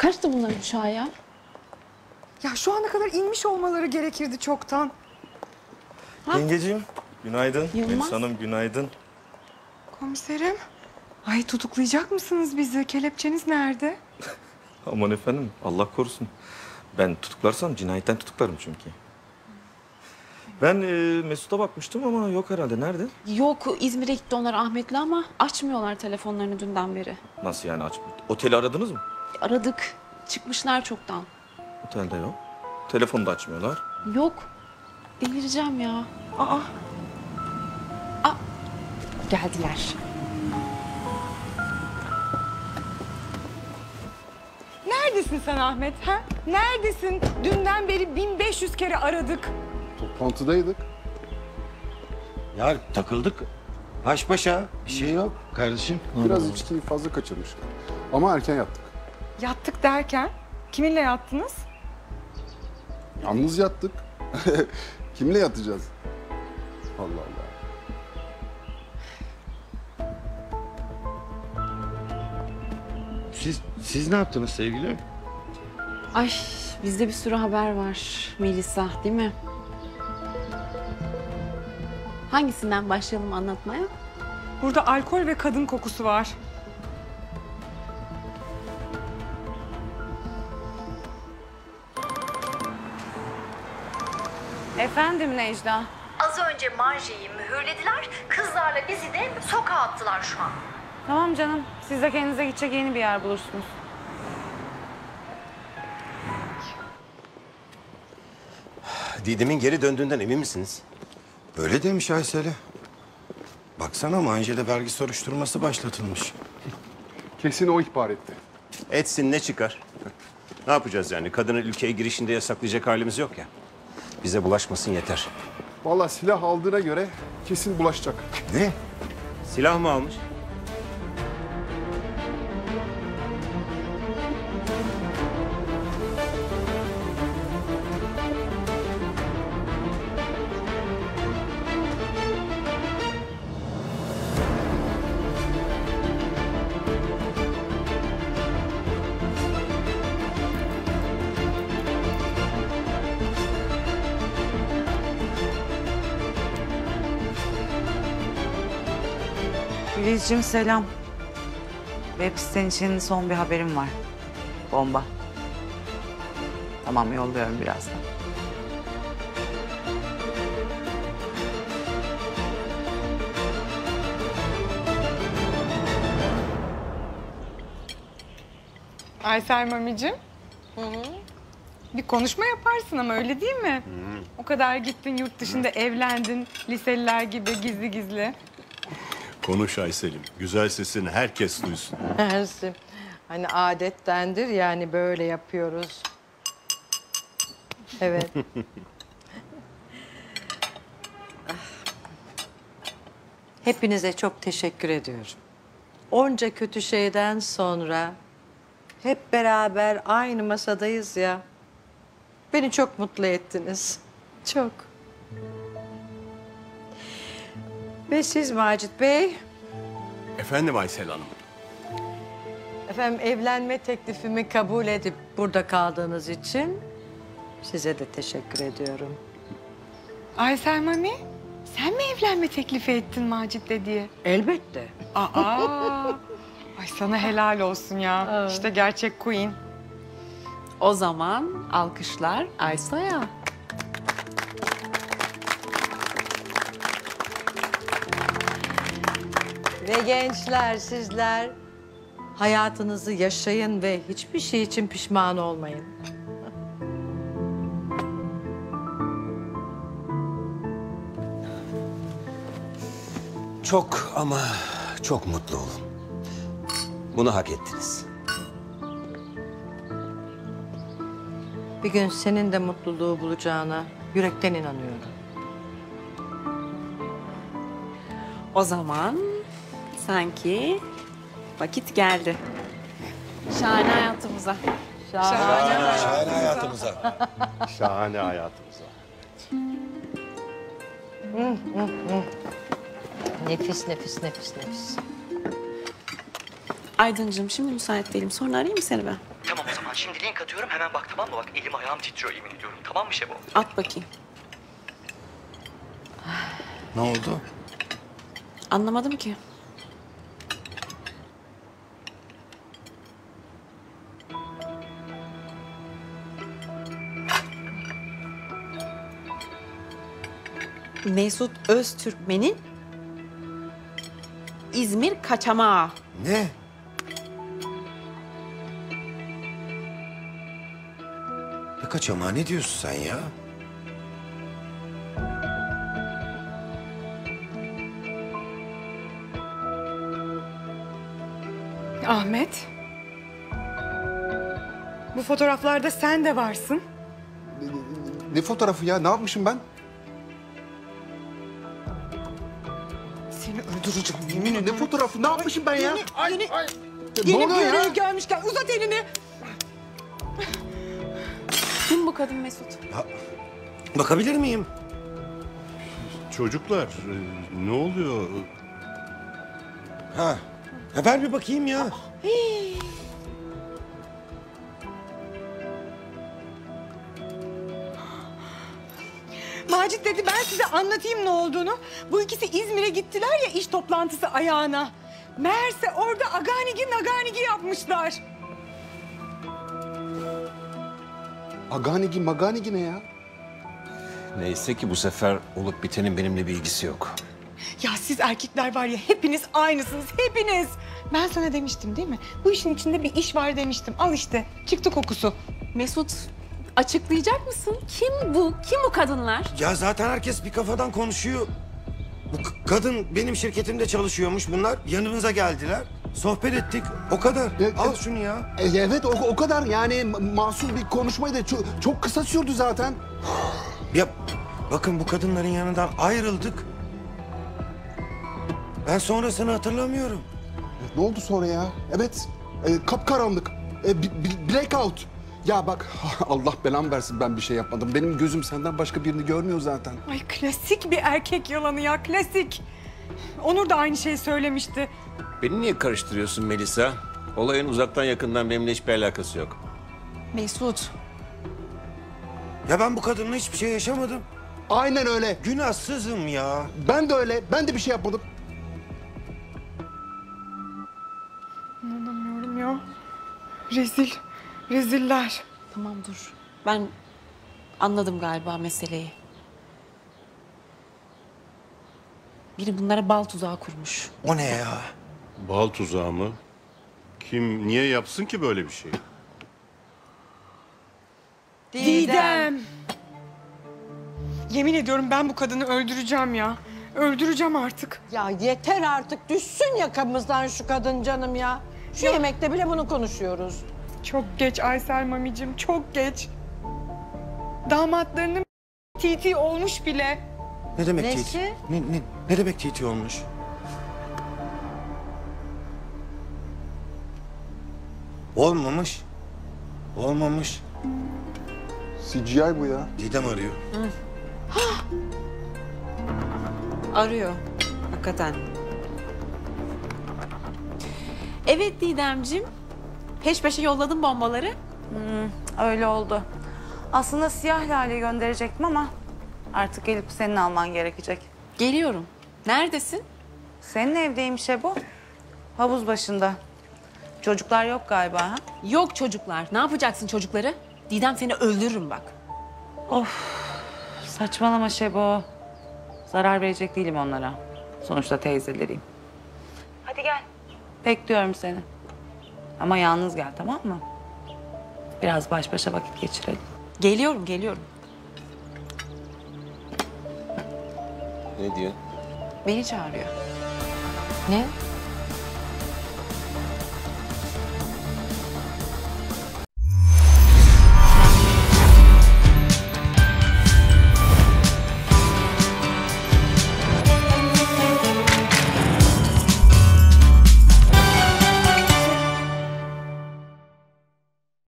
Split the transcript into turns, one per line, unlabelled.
Kaçtı bunların uçağı ya?
Ya şu ana kadar inmiş olmaları gerekirdi çoktan.
Yengeciğim, günaydın.
Yılmaz.
Melis Hanım, günaydın.
Komiserim. Ay tutuklayacak mısınız bizi? Kelepçeniz nerede?
Aman efendim, Allah korusun. Ben tutuklarsam cinayetten tutuklarım çünkü. Ben e, Mesut'a bakmıştım ama yok herhalde. Nerede?
Yok İzmir'e gitti onlar Ahmet'le ama açmıyorlar telefonlarını dünden beri.
Nasıl yani aç? Oteli aradınız mı?
Aradık. Çıkmışlar çoktan.
Otelde yok. Telefonu da açmıyorlar.
Yok. Delireceğim ya.
Aa.
Geldiler.
Neredesin sen Ahmet? Ha? Neredesin? Dünden beri 1500 kere aradık.
Toplantıdaydık.
Ya takıldık. Baş başa bir şey yok kardeşim.
Biraz içkiyi fazla kaçırmış. Ama erken yattık.
Yattık derken kiminle yattınız?
Yalnız yattık. Kimle yatacağız? Allah Allah.
Siz siz ne yaptınız sevgilim?
Ay bizde bir sürü haber var Melisa değil mi? Hangisinden başlayalım anlatmaya?
Burada alkol ve kadın kokusu var. Efendim Necla.
Az önce Marja'yı mühürlediler. Kızlarla bizi de sokağa attılar şu an.
Tamam canım. Siz de kendinize gidecek yeni bir yer bulursunuz.
Didem'in geri döndüğünden emin misiniz?
Öyle demiş Aysel'e. Baksana Manjel'e vergi soruşturması başlatılmış.
Kesin o ihbar etti.
Etsin ne çıkar? Ne yapacağız yani? Kadını ülkeye girişinde yasaklayacak halimiz yok ya. Bize bulaşmasın yeter.
Vallahi silah aldığına göre kesin bulaşacak.
Ne?
Silah mı almış?
Filizciğim selam. Web siten için son bir haberim var. Bomba. Tamam yolluyorum birazdan.
Aysel Mami'cim. Bir konuşma yaparsın ama öyle değil mi? O kadar gittin yurt dışında evlendin liseliler gibi gizli gizli.
Konuş Aysel'im. Güzel sesin herkes duysun.
Ersin. Hani adettendir yani böyle yapıyoruz. Evet. Hepinize çok teşekkür ediyorum. Onca kötü şeyden sonra hep beraber aynı masadayız ya. Beni çok mutlu ettiniz. Çok. Ve siz Macit Bey,
Efendim Aysel Hanım.
Efendim evlenme teklifimi kabul edip burada kaldığınız için size de teşekkür ediyorum.
Aysel Mami sen mi evlenme teklifi ettin Macit'le diye?
Elbette.
Aa, ay sana helal olsun ya. İşte gerçek queen.
O zaman alkışlar Aysa'ya.
Ve gençler sizler hayatınızı yaşayın ve hiçbir şey için pişman olmayın.
Çok ama çok mutlu olun. Bunu hak ettiniz.
Bir gün senin de mutluluğu bulacağına yürekten inanıyorum.
O zaman sanki vakit geldi. Şahane hayatımıza.
Şahane hayatımıza.
Şahane hayatımıza.
Nefis, nefis, nefis, nefis.
Aydıncığım şimdi müsait değilim. Sonra arayayım mı seni ben?
Tamam o zaman şimdi link atıyorum hemen bak tamam mı? Bak elim ayağım titriyor yemin ediyorum. Tamam mı Şebo?
At bakayım.
Ne oldu?
Anlamadım ki. Mesut Öztürkmen'in İzmir kaçamağı.
Ne? Ne kaçamağı ne diyorsun sen ya?
Ahmet. Bu fotoğraflarda sen de varsın.
Ne fotoğrafı ya? Ne yapmışım ben?
Seni öldüreceğim yemin
Ne
ederim.
fotoğrafı? Ne yapmışım ben ya? Ay,
yeni-
ay.
Yeni
Ne oluyor
bir
ya?
gelmişken uzat elini.
Kim bu kadın Mesut?
Bakabilir miyim?
Çocuklar e, ne oluyor?
Ha. ha ver bir bakayım ya.
Macit dedi ben size anlatayım ne olduğunu. Bu ikisi İzmir'e gittiler ya iş toplantısı ayağına. Meğerse orada aganigi naganigi yapmışlar.
Aganigi maganigi ne ya?
Neyse ki bu sefer olup bitenin benimle bir ilgisi yok.
Ya siz erkekler var ya hepiniz aynısınız hepiniz. Ben sana demiştim değil mi? Bu işin içinde bir iş var demiştim. Al işte çıktı kokusu.
Mesut açıklayacak mısın? Kim bu? Kim bu kadınlar?
Ya zaten herkes bir kafadan konuşuyor. Bu kadın benim şirketimde çalışıyormuş bunlar. Yanımıza geldiler. Sohbet ettik. O kadar.
E,
Al
e,
şunu ya.
E, evet o, o kadar yani ma- masum bir konuşmaydı. Çok, çok kısa sürdü zaten.
Ya bakın bu kadınların yanından ayrıldık. Ben sonrasını hatırlamıyorum.
Ne oldu sonra ya? Evet, e, kapkaranlık. E, bi- bi- blackout. Ya bak Allah belamı versin ben bir şey yapmadım. Benim gözüm senden başka birini görmüyor zaten.
Ay klasik bir erkek yalanı ya klasik. Onur da aynı şeyi söylemişti.
Beni niye karıştırıyorsun Melisa? Olayın uzaktan yakından benimle hiçbir alakası yok.
Mesut.
Ya ben bu kadınla hiçbir şey yaşamadım.
Aynen öyle.
Günahsızım ya.
Ben de öyle. Ben de bir şey yapmadım.
İnanamıyorum ya. Rezil. Reziller.
Tamam dur. Ben anladım galiba meseleyi. Biri bunlara bal tuzağı kurmuş.
O ne ya?
Bal tuzağı mı? Kim niye yapsın ki böyle bir şey?
Didem. Yemin ediyorum ben bu kadını öldüreceğim ya. Öldüreceğim artık.
Ya yeter artık düşsün yakamızdan şu kadın canım ya. Şu yemekte bile bunu konuşuyoruz.
Çok geç Aysel Mamicim, çok geç. Damatlarının TT olmuş bile.
Ne demek
Nesi?
TT? Ne, ne, ne demek TT olmuş? Olmamış. Olmamış.
CGI bu ya.
Didem arıyor.
Arıyor. Hakikaten. Evet Didemcim. Peş peşe yolladım bombaları.
Öyle oldu. Aslında siyah lale gönderecektim ama artık gelip senin alman gerekecek.
Geliyorum. Neredesin?
Senin evdeyim Şebo. Havuz başında. Çocuklar yok galiba ha?
Yok çocuklar. Ne yapacaksın çocukları? Didem seni öldürürüm bak.
Saçmalama Şebo. Zarar verecek değilim onlara. Sonuçta teyzeleriyim. Hadi gel. Bekliyorum seni. Ama yalnız gel tamam mı? Biraz baş başa vakit geçirelim.
Geliyorum, geliyorum.
Ne diyor?
Beni çağırıyor. Ne?